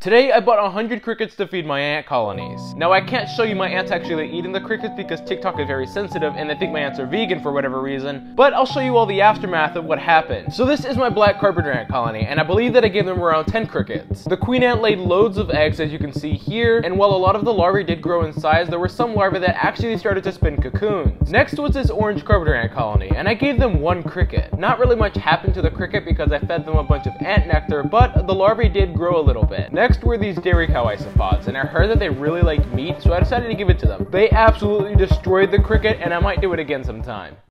Today I bought 100 crickets to feed my ant colonies. Now I can't show you my ants actually eating the crickets because TikTok is very sensitive and they think my ants are vegan for whatever reason, but I'll show you all the aftermath of what happened. So this is my black carpenter ant colony and I believe that I gave them around 10 crickets. The queen ant laid loads of eggs as you can see here and while a lot of the larvae did grow in size, there were some larvae that actually started to spin cocoons. Next was this orange carpenter ant colony and I gave them one cricket. Not really much happened to the cricket because I fed them a bunch of ant nectar, but the larvae did grow a little bit. Next Next were these dairy cow isopods, and I heard that they really like meat, so I decided to give it to them. They absolutely destroyed the cricket, and I might do it again sometime.